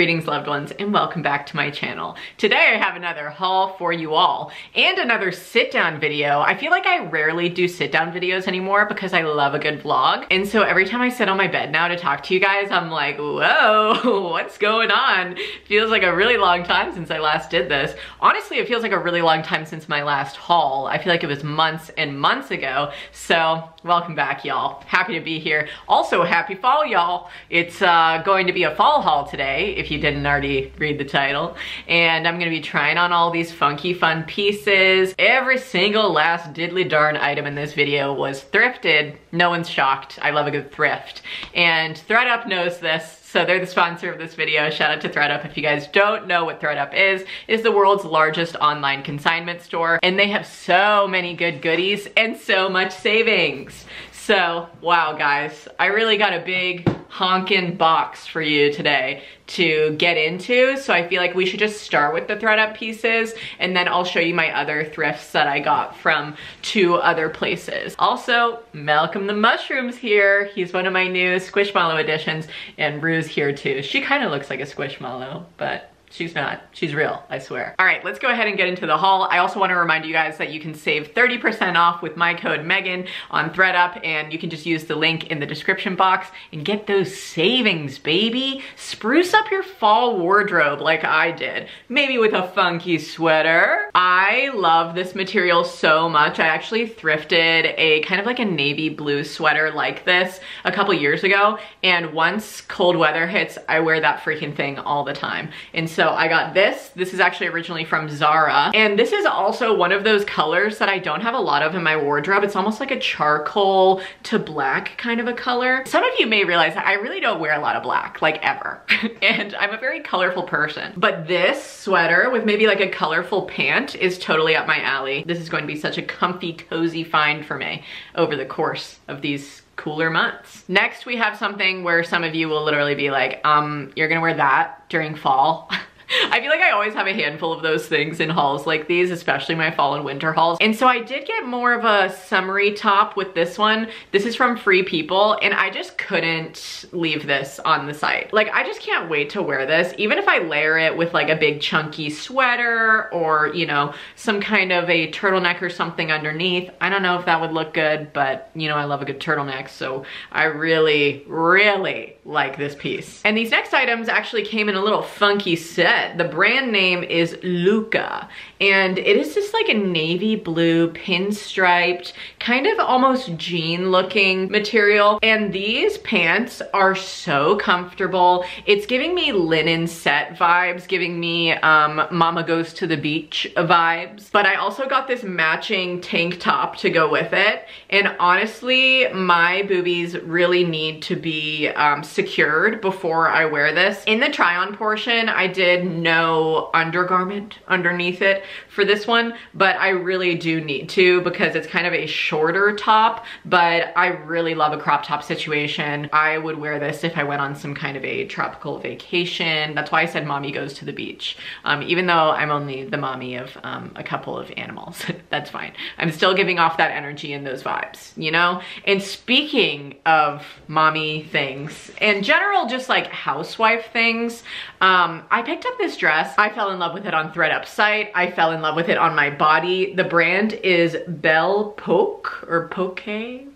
Greetings loved ones and welcome back to my channel. Today I have another haul for you all and another sit down video. I feel like I rarely do sit down videos anymore because I love a good vlog. And so every time I sit on my bed now to talk to you guys, I'm like, whoa, what's going on? Feels like a really long time since I last did this. Honestly, it feels like a really long time since my last haul. I feel like it was months and months ago. So welcome back y'all. Happy to be here. Also happy fall y'all. It's uh, going to be a fall haul today if you didn't already read the title. And I'm gonna be trying on all these funky fun pieces. Every single last diddly darn item in this video was thrifted. No one's shocked. I love a good thrift. And ThredUp knows this. So they're the sponsor of this video. Shout out to ThredUp. If you guys don't know what ThredUp is, is the world's largest online consignment store. And they have so many good goodies and so much savings. So, wow guys, I really got a big honkin' box for you today to get into. So I feel like we should just start with the ThredUp pieces and then I'll show you my other thrifts that I got from two other places. Also, Malcolm the Mushroom's here. He's one of my new Squishmallow editions and Rue's here too. She kind of looks like a Squishmallow, but She's not. She's real, I swear. All right, let's go ahead and get into the haul. I also wanna remind you guys that you can save 30% off with my code Meghan on ThredUp and you can just use the link in the description box and get those savings, baby. Spruce up your fall wardrobe like I did. Maybe with a funky sweater. I love this material so much. I actually thrifted a kind of like a navy blue sweater like this a couple years ago. And once cold weather hits, I wear that freaking thing all the time. And so so I got this. This is actually originally from Zara. And this is also one of those colors that I don't have a lot of in my wardrobe. It's almost like a charcoal to black kind of a color. Some of you may realize that I really don't wear a lot of black, like ever. and I'm a very colorful person. But this sweater with maybe like a colorful pant is totally up my alley. This is going to be such a comfy, cozy find for me over the course of these cooler months. Next, we have something where some of you will literally be like, um, you're gonna wear that during fall. I feel like I always have a handful of those things in hauls like these, especially my fall and winter hauls. And so I did get more of a summery top with this one. This is from Free People and I just couldn't leave this on the site. Like I just can't wait to wear this. Even if I layer it with like a big chunky sweater or, you know, some kind of a turtleneck or something underneath. I don't know if that would look good, but you know, I love a good turtleneck. So I really, really like this piece. And these next items actually came in a little funky set set. The brand name is Luca and it is just like a navy blue pinstriped, kind of almost jean looking material. And these pants are so comfortable. It's giving me linen set vibes, giving me um, mama goes to the beach vibes. But I also got this matching tank top to go with it. And honestly, my boobies really need to be um, secured before I wear this. In the try on portion, I did no undergarment underneath it for this one, but I really do need to because it's kind of a shorter top, but I really love a crop top situation. I would wear this if I went on some kind of a tropical vacation. That's why I said mommy goes to the beach. Um, even though I'm only the mommy of um, a couple of animals, that's fine. I'm still giving off that energy and those vibes, you know? And speaking of mommy things, in general, just like housewife things, um, I picked up this dress. I fell in love with it on ThredUp site. I fell in love with it on my body. The brand is Belle Poque or Poke,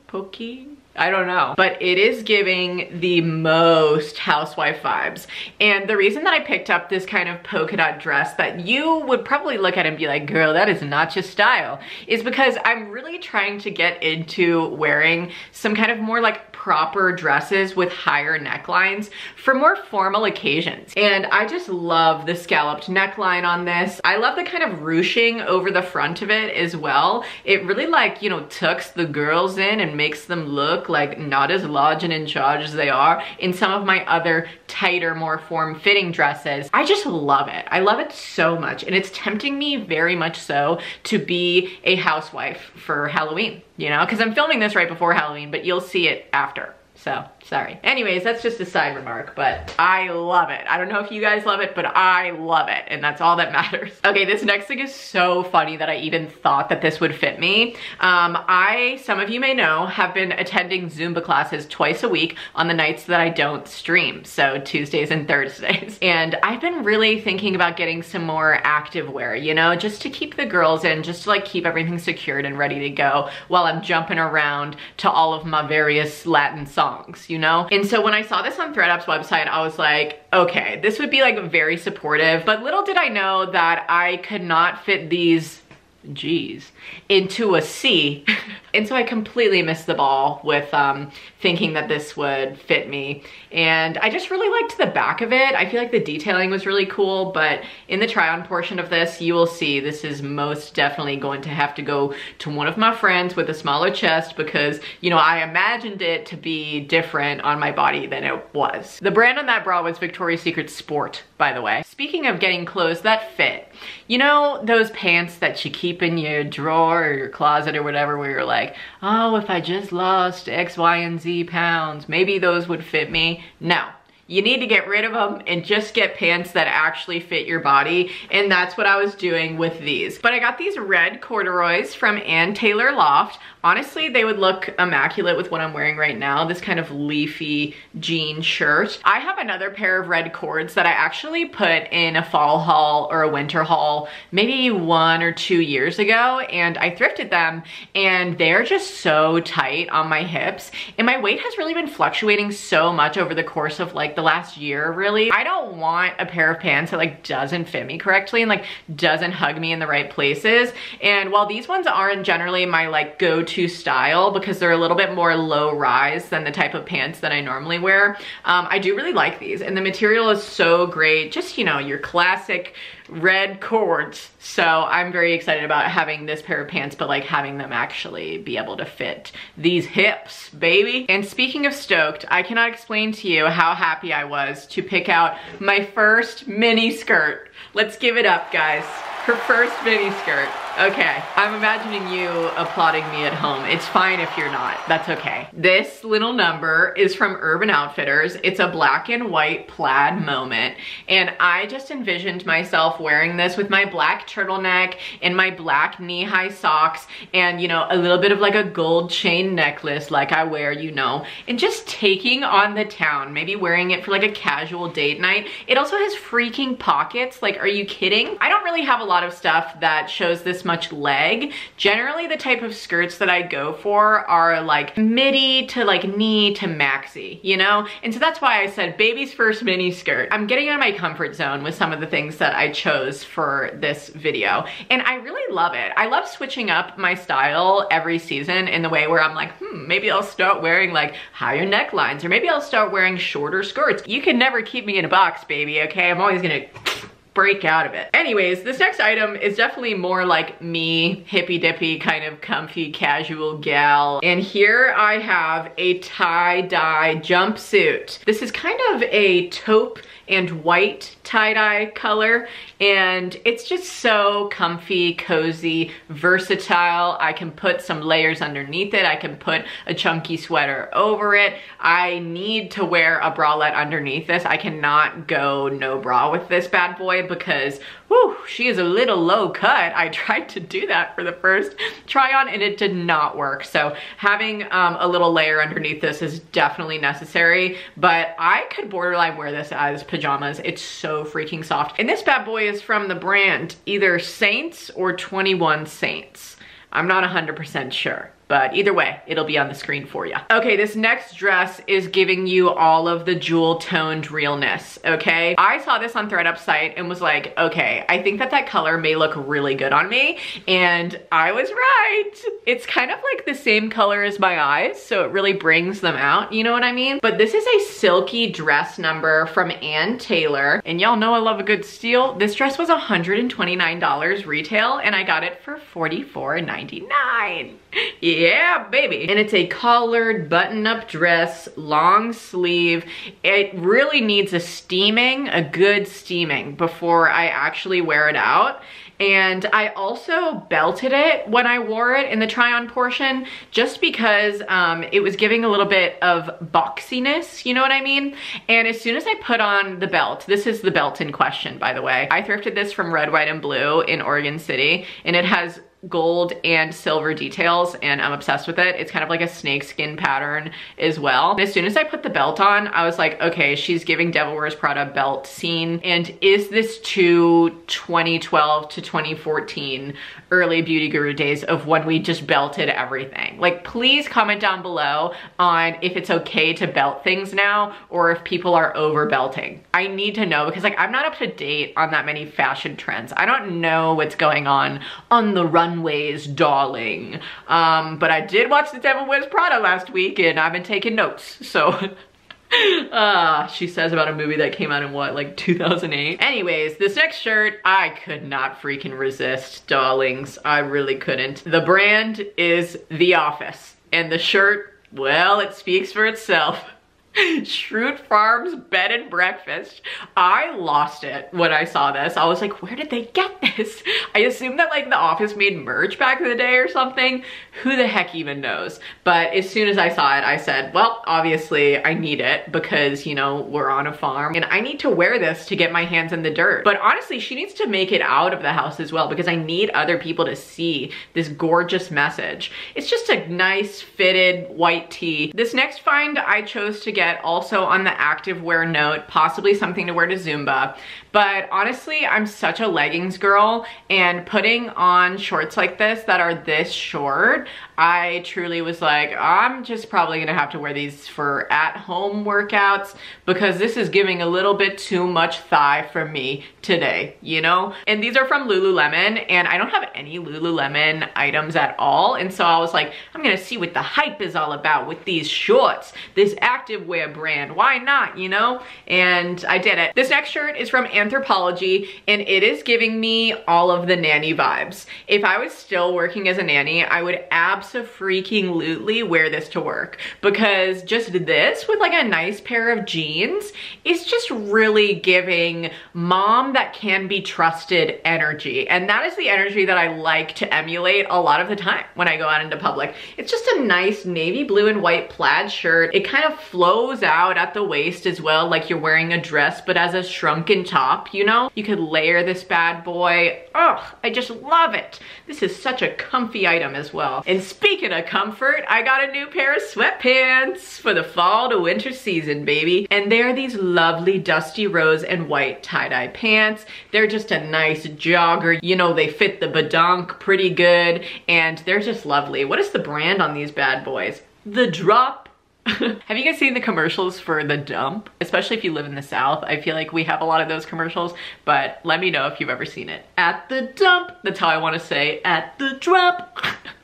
Pokey, I don't know, but it is giving the most housewife vibes. And the reason that I picked up this kind of polka dot dress that you would probably look at and be like, girl, that is not your style, is because I'm really trying to get into wearing some kind of more like proper dresses with higher necklines for more formal occasions. And I just love the scalloped neckline on this. I love the kind of ruching over the front of it as well. It really like, you know, tucks the girls in and makes them look like not as large and in charge as they are in some of my other tighter, more form-fitting dresses. I just love it. I love it so much. And it's tempting me very much so to be a housewife for Halloween you know, because I'm filming this right before Halloween, but you'll see it after So, sorry. Anyways, that's just a side remark, but I love it. I don't know if you guys love it, but I love it, and that's all that matters. Okay, this next thing is so funny that I even thought that this would fit me. Um, I, some of you may know, have been attending Zumba classes twice a week on the nights that I don't stream, so Tuesdays and Thursdays. And I've been really thinking about getting some more active wear, you know, just to keep the girls in, just to like keep everything secured and ready to go while I'm jumping around to all of my various Latin songs songs, you know? And so when I saw this on ThredUp's website, I was like, okay, this would be like very supportive. But little did I know that I could not fit these G's, into a C. and so I completely missed the ball with um, thinking that this would fit me. And I just really liked the back of it. I feel like the detailing was really cool, but in the try on portion of this, you will see this is most definitely going to have to go to one of my friends with a smaller chest because, you know, I imagined it to be different on my body than it was. The brand on that bra was Victoria's Secret Sport, by the way. Speaking of getting clothes that fit, you know those pants that you keep in your drawer or your closet or whatever where you're like, oh, if I just lost X, Y, and Z pounds, maybe those would fit me. No, you need to get rid of them and just get pants that actually fit your body. And that's what I was doing with these. But I got these red corduroys from Ann Taylor Loft. Honestly, they would look immaculate with what I'm wearing right now, this kind of leafy jean shirt. I have another pair of red cords that I actually put in a fall haul or a winter haul maybe one or two years ago and I thrifted them and they're just so tight on my hips and my weight has really been fluctuating so much over the course of like the last year really. I don't want a pair of pants that like doesn't fit me correctly and like doesn't hug me in the right places and while these ones aren't generally my like go-to to style because they're a little bit more low rise than the type of pants that I normally wear. Um, I do really like these and the material is so great. Just, you know, your classic red cords. So I'm very excited about having this pair of pants, but like having them actually be able to fit these hips, baby. And speaking of stoked, I cannot explain to you how happy I was to pick out my first mini skirt. Let's give it up, guys. Her first mini skirt. Okay, I'm imagining you applauding me at home. It's fine if you're not, that's okay. This little number is from Urban Outfitters. It's a black and white plaid moment. And I just envisioned myself wearing this with my black turtleneck and my black knee-high socks and, you know, a little bit of like a gold chain necklace like I wear, you know, and just taking on the town, maybe wearing it for like a casual date night. It also has freaking pockets. Like, are you kidding? I don't really have a lot of stuff that shows this much leg. Generally the type of skirts that I go for are like midi to like knee to maxi, you know? And so that's why I said baby's first mini skirt. I'm getting out of my comfort zone with some of the things that I chose for this video. And I really love it. I love switching up my style every season in the way where I'm like, hmm, maybe I'll start wearing like higher necklines or maybe I'll start wearing shorter skirts. You can never keep me in a box, baby, okay? I'm always gonna break out of it. Anyways, this next item is definitely more like me, hippy dippy, kind of comfy, casual gal. And here I have a tie-dye jumpsuit. This is kind of a taupe and white tie-dye color and it's just so comfy, cozy, versatile. I can put some layers underneath it. I can put a chunky sweater over it. I need to wear a bralette underneath this. I cannot go no bra with this bad boy because whew, she is a little low cut. I tried to do that for the first try on and it did not work. So having um, a little layer underneath this is definitely necessary, but I could borderline wear this as pajamas. It's so freaking soft. And this bad boy is from the brand either Saints or 21 Saints. I'm not 100% sure. But either way, it'll be on the screen for you. Okay, this next dress is giving you all of the jewel toned realness, okay? I saw this on ThredUp site and was like, okay, I think that that color may look really good on me. And I was right. It's kind of like the same color as my eyes, so it really brings them out, you know what I mean? But this is a silky dress number from Ann Taylor. And y'all know I love a good steal. This dress was $129 retail and I got it for $44.99. yeah, baby. And it's a collared button-up dress, long sleeve. It really needs a steaming, a good steaming before I actually wear it out. And I also belted it when I wore it in the try on portion just because um, it was giving a little bit of boxiness, you know what I mean? And as soon as I put on the belt, this is the belt in question, by the way. I thrifted this from Red, White, and Blue in Oregon City, and it has gold and silver details and I'm obsessed with it. It's kind of like a snake skin pattern as well. And as soon as I put the belt on, I was like, okay, she's giving Devil Wears Prada belt scene. And is this to 2012 to 2014 early Beauty Guru days of when we just belted everything? Like, please comment down below on if it's okay to belt things now or if people are over belting. I need to know because like I'm not up to date on that many fashion trends. I don't know what's going on on the run runways, darling. Um, but I did watch The Devil Wears Prada last week and I've been taking notes, so... uh, she says about a movie that came out in what, like 2008? Anyways, this next shirt, I could not freaking resist, darlings. I really couldn't. The brand is The Office, and the shirt, well, it speaks for itself. Schrute Farms bed and breakfast. I lost it when I saw this. I was like, where did they get this? I assume that like the office made merch back in the day or something. Who the heck even knows? But as soon as I saw it, I said, well, obviously I need it because, you know, we're on a farm and I need to wear this to get my hands in the dirt. But honestly, she needs to make it out of the house as well because I need other people to see this gorgeous message. It's just a nice fitted white tee. This next find I chose to get get also on the active wear note, possibly something to wear to Zumba. But honestly, I'm such a leggings girl and putting on shorts like this that are this short, I truly was like, I'm just probably gonna have to wear these for at-home workouts because this is giving a little bit too much thigh for me today, you know? And these are from Lululemon and I don't have any Lululemon items at all. And so I was like, I'm gonna see what the hype is all about with these shorts, this activewear brand. Why not, you know? And I did it. This next shirt is from Anthropologie and it is giving me all of the nanny vibes. If I was still working as a nanny, I would absolutely abso-freaking-lutely wear this to work because just this with like a nice pair of jeans is just really giving mom that can be trusted energy. And that is the energy that I like to emulate a lot of the time when I go out into public. It's just a nice navy blue and white plaid shirt. It kind of flows out at the waist as well, like you're wearing a dress, but as a shrunken top, you know? You could layer this bad boy. Oh, I just love it. This is such a comfy item as well. And Speaking of comfort, I got a new pair of sweatpants for the fall to winter season, baby. And they're these lovely dusty rose and white tie-dye pants. They're just a nice jogger. You know, they fit the badonk pretty good and they're just lovely. What is the brand on these bad boys? The Drop have you guys seen the commercials for the dump? Especially if you live in the South. I feel like we have a lot of those commercials, but let me know if you've ever seen it. At the dump, that's how I wanna say, at the drop.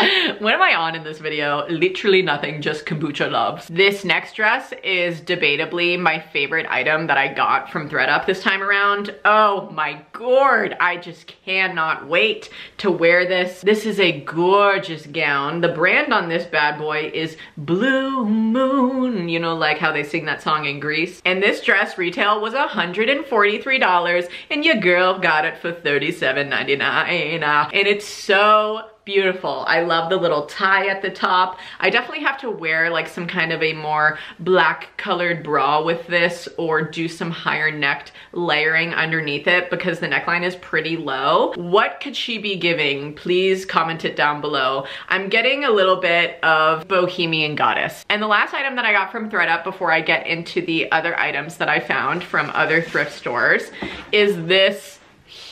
what am I on in this video? Literally nothing, just kombucha loves. This next dress is debatably my favorite item that I got from thredUP this time around. Oh my gourd, I just cannot wait to wear this. This is a gorgeous gown. The brand on this bad boy is Blue Moon, you know, like how they sing that song in Grease. And this dress retail was $143 and your girl got it for $37.99. And it's so beautiful. I love the little tie at the top. I definitely have to wear like some kind of a more black colored bra with this or do some higher necked layering underneath it because the neckline is pretty low. What could she be giving? Please comment it down below. I'm getting a little bit of Bohemian Goddess. And the last item that I got from thredUP before I get into the other items that I found from other thrift stores is this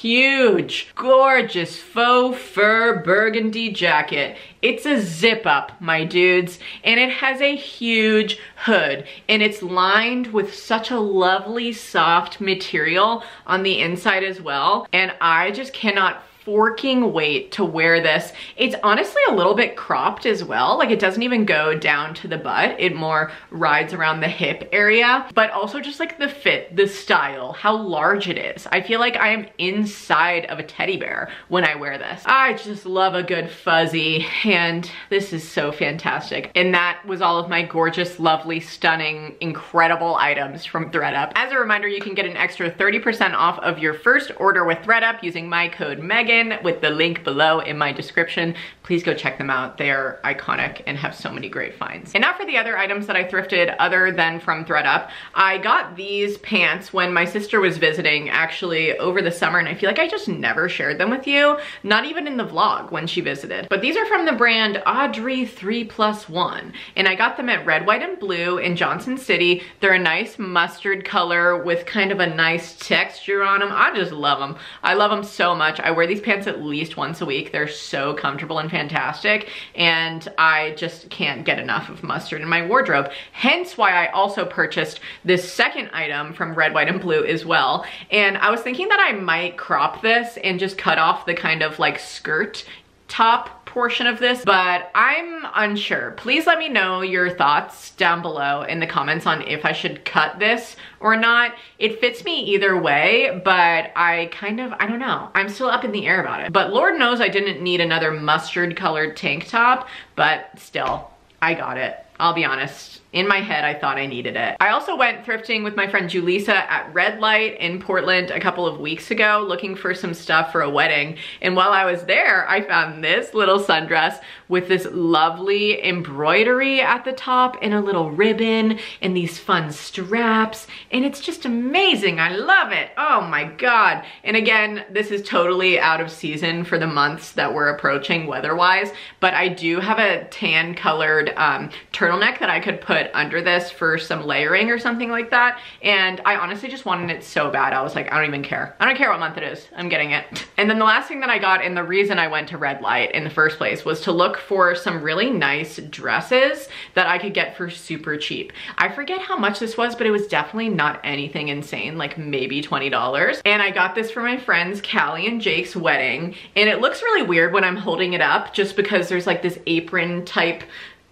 huge, gorgeous faux fur burgundy jacket. It's a zip up, my dudes, and it has a huge hood and it's lined with such a lovely soft material on the inside as well. And I just cannot forking wait to wear this. It's honestly a little bit cropped as well. Like it doesn't even go down to the butt. It more rides around the hip area, but also just like the fit, the style, how large it is. I feel like I am inside of a teddy bear when I wear this. I just love a good fuzzy and this is so fantastic. And that was all of my gorgeous, lovely, stunning, incredible items from ThredUp. As a reminder, you can get an extra 30% off of your first order with ThredUp using my code Meghan with the link below in my description. Please go check them out. They're iconic and have so many great finds. And now for the other items that I thrifted other than from ThredUp. I got these pants when my sister was visiting actually over the summer and I feel like I just never shared them with you, not even in the vlog when she visited. But these are from the brand Audrey 3 Plus 1 and I got them at Red, White, and Blue in Johnson City. They're a nice mustard color with kind of a nice texture on them. I just love them. I love them so much. I wear these pants at least once a week. They're so comfortable and fantastic and I just can't get enough of mustard in my wardrobe. Hence why I also purchased this second item from Red, White, and Blue as well. And I was thinking that I might crop this and just cut off the kind of like skirt top portion of this, but I'm unsure. Please let me know your thoughts down below in the comments on if I should cut this or not. It fits me either way, but I kind of, I don't know. I'm still up in the air about it. But Lord knows I didn't need another mustard colored tank top, but still, I got it. I'll be honest in my head, I thought I needed it. I also went thrifting with my friend Julissa at Red Light in Portland a couple of weeks ago looking for some stuff for a wedding. And while I was there, I found this little sundress with this lovely embroidery at the top and a little ribbon and these fun straps. And it's just amazing. I love it. Oh my God. And again, this is totally out of season for the months that we're approaching weather-wise, but I do have a tan colored um, turtleneck that I could put under this for some layering or something like that. And I honestly just wanted it so bad. I was like, I don't even care. I don't care what month it is. I'm getting it. And then the last thing that I got and the reason I went to Red Light in the first place was to look for some really nice dresses that I could get for super cheap. I forget how much this was, but it was definitely not anything insane, like maybe $20. And I got this for my friends Callie and Jake's wedding. And it looks really weird when I'm holding it up just because there's like this apron type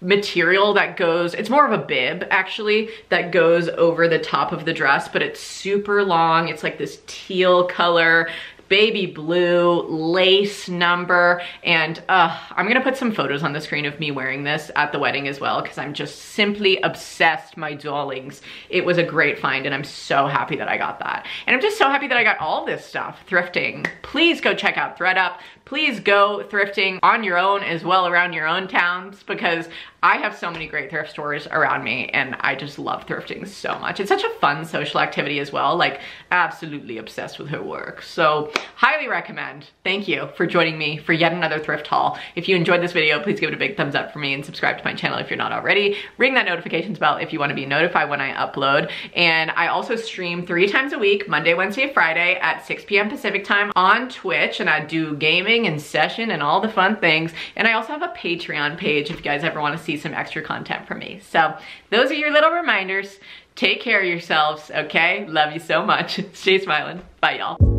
material that goes, it's more of a bib actually, that goes over the top of the dress, but it's super long. It's like this teal color baby blue lace number and uh, I'm gonna put some photos on the screen of me wearing this at the wedding as well because I'm just simply obsessed my darlings. It was a great find and I'm so happy that I got that. And I'm just so happy that I got all this stuff thrifting. Please go check out ThredUp. Please go thrifting on your own as well around your own towns because I have so many great thrift stores around me and I just love thrifting so much. It's such a fun social activity as well, like absolutely obsessed with her work. So highly recommend. Thank you for joining me for yet another thrift haul. If you enjoyed this video, please give it a big thumbs up for me and subscribe to my channel if you're not already. Ring that notifications bell if you wanna be notified when I upload. And I also stream three times a week, Monday, Wednesday, Friday at 6 p.m. Pacific time on Twitch and I do gaming and session and all the fun things. And I also have a Patreon page if you guys ever wanna see some extra content from me. So those are your little reminders. Take care of yourselves, okay? Love you so much. Stay smiling. Bye, y'all.